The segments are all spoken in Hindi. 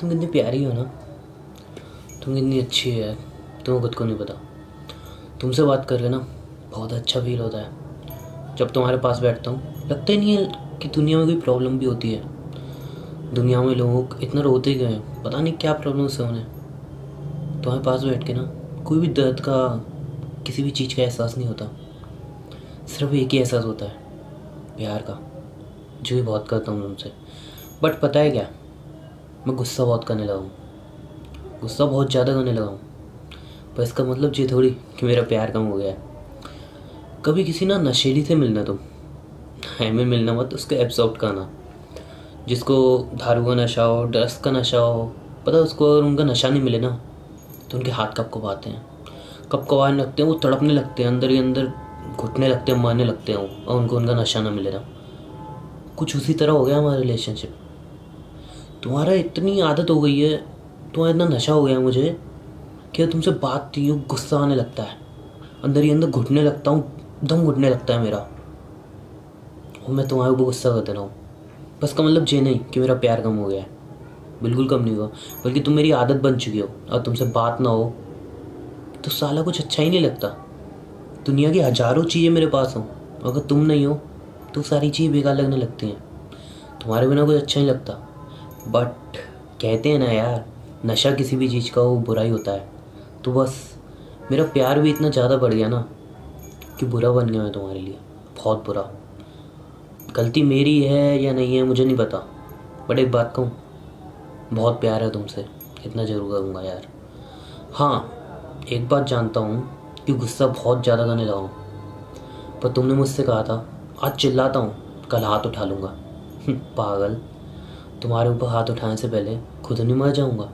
तुम कितनी प्यारी हो ना। तुम कितनी अच्छी है तुम्हें खुद को नहीं पता। तुमसे बात करके ना बहुत अच्छा फील होता है। जब तुम्हारे पास बैठता हूँ, लगता ही नहीं है कि दुनिया में कोई प्रॉब्लम भी होती है। दुनिया में लोग इतना रोते ही हैं? पता नहीं क्या प्रॉब्लम से उन्हें। तुम्हारे पास बैठ के ना कोई भी दर्द का किसी भी चीज़ का एहसास नहीं होता। सिर्फ़ एक ही एहसास होता है, प्यार का, जो भी बहुत करता हूँ तुमसे बट पता है क्या? मैं गुस्सा बहुत करने लगा हूँ। गुस्सा बहुत ज़्यादा करने लगा हूँ। पर इसका मतलब ये थोड़ी कि मेरा प्यार कम हो गया है। कभी किसी ना नशेली से मिलना तुम। हमें मिलना मत, उसको एब्जॉर्ब करना। जिसको दारू का नशा हो ड्रग्स का नशा हो, पता उसको अगर उनका नशा नहीं मिले ना तो उनके हाथ कब कब आते हैं। कब कब आने लगते हैं, वो तड़पने लगते हैं, अंदर ही अंदर घुटने लगते हैं, मरने लगते हैं वो, और उनको उनका नशा ना मिले ना। कुछ उसी तरह हो गया हमारा रिलेशनशिप तुम्हारा इतनी आदत हो गई है, तुम्हारा इतना नशा हो गया मुझे कि तुमसे बात थी गुस्सा आने लगता है। अंदर ही अंदर घुटने लगता हूँ, दम घुटने लगता है मेरा। और मैं तुम्हारे ऊपर गुस्सा कर दे रहा हूँ। बस का मतलब ये नहीं कि मेरा प्यार कम हो गया है। बिल्कुल कम नहीं हुआ, बल्कि तुम मेरी आदत बन चुकी हो। और तुमसे बात ना हो तो साला कुछ अच्छा ही नहीं लगता। दुनिया की हज़ारों चीज़ें मेरे पास हों। अगर तुम नहीं हो तो सारी चीज़ें बेकार लगने लगती हैं। तुम्हारे बिना कुछ अच्छा नहीं लगता। बट कहते हैं ना यार, नशा किसी भी चीज़ का वो बुरा ही होता है। तो बस, मेरा प्यार भी इतना ज़्यादा बढ़ गया ना कि बुरा बन गया मैं तुम्हारे लिए। बहुत बुरा। गलती मेरी है या नहीं है, मुझे नहीं पता। बट एक बात कहूँ, बहुत प्यार है तुमसे। इतना ज़रूर करूँगा यार। हाँ एक बात जानता हूँ कि गुस्सा बहुत ज़्यादा करने लगा हूँ। पर तुमने मुझसे कहा था, आज चिल्लाता हूँ, कल हाथ उठा लूँगा। पागल। तुम्हारे ऊपर हाथ उठाने से पहले खुद नहीं मर जाऊँगा।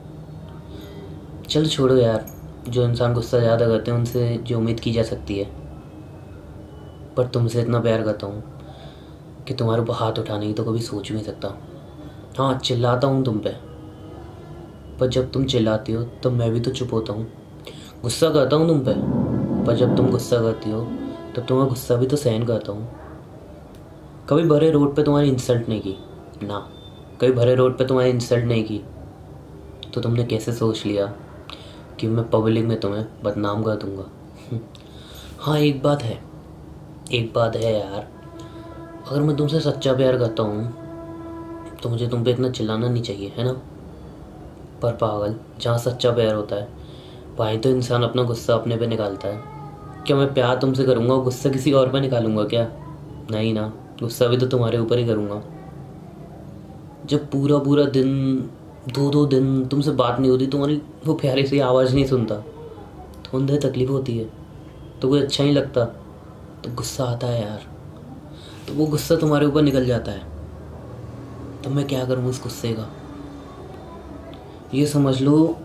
चल छोड़ो यार, जो इंसान गुस्सा ज़्यादा करते हैं, उनसे जो उम्मीद की जा सकती है। पर तुमसे इतना प्यार करता हूँ कि तुम्हारे ऊपर हाथ उठाने की तो कभी सोच भी नहीं सकता। हाँ चिल्लाता हूँ तुम पे। पर जब तुम चिल्लाती हो, तब मैं भी तो चुप होता हूँ। गुस्सा करता हूँ तुम पे, पर जब तुम गुस्सा करती हो, तब तुम्हारा गुस्सा भी तो सहन करता हूँ। कभी भरे रोड पे तुम्हारी इंसल्ट नहीं की, ना। कभी भरे रोड पे तुम्हारी इंसल्ट नहीं की? तो तुमने कैसे सोच लिया कि मैं पब्लिक में तुम्हें बदनाम कर दूँगा? हाँ एक बात है। एक बात है यार। अगर मैं तुमसे सच्चा प्यार करता हूँ तो मुझे तुम पे इतना चिल्लाना नहीं चाहिए, है ना? पर पागल, जहाँ सच्चा प्यार होता है, वहीं तो इंसान अपना गुस्सा अपने पे निकालता है। क्या मैं प्यार तुमसे करूँगा गुस्सा किसी और पे निकालूँगा क्या? नहीं ना, गुस्सा भी तो तुम्हारे ऊपर ही करूँगा। जब पूरा पूरा दिन दो दो दिन तुमसे बात नहीं होती, तुम्हारी वो प्यारी सी आवाज़ नहीं सुनता। तो अंदर तकलीफ़ होती है। तो कोई अच्छा नहीं लगता। तो गुस्सा आता है यार। तो वो गुस्सा तुम्हारे ऊपर निकल जाता है। तो मैं क्या करूँ उस गुस्से का? ये समझ लो,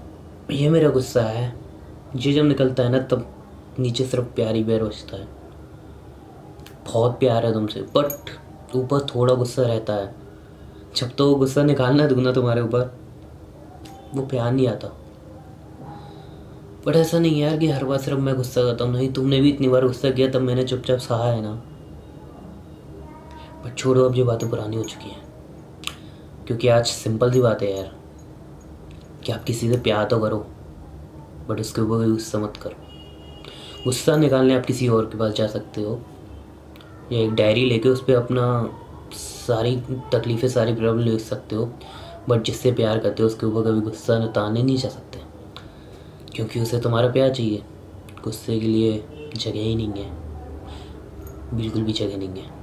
ये मेरा गुस्सा है। ये जब निकलता है ना, तब नीचे सिर्फ़ प्यारी बचता है। बहुत प्यार है तुमसे बट ऊपर थोड़ा गुस्सा रहता है। जब तो गुस्सा निकालना दूँगा तुम्हारे ऊपर, वो प्यार नहीं आता। बट ऐसा नहीं यार कि हर बार सिर्फ़ मैं गुस्सा करता हूँ, नहीं, तुमने भी इतनी बार गुस्सा किया, तब मैंने चुपचाप सहा है ना। बट छोड़ो, अब ये बातें पुरानी हो चुकी हैं। क्योंकि आज सिंपल सी बात है यार, कि आप किसी से प्यार तो करो, बट उसके ऊपर कोई गुस्सा मत करो। गुस्सा निकालने आप किसी और के पास जा सकते हो, या एक डायरी लेके उस पर अपना सारी तकलीफ़ें सारी प्रॉब्लम लिख सकते हो बट जिससे प्यार करते हो, उसके ऊपर कभी गुस्सा उतारने नहीं जा सकते। क्योंकि उसे तुम्हारा प्यार चाहिए। गुस्से के लिए जगह ही नहीं है। बिल्कुल भी जगह नहीं है।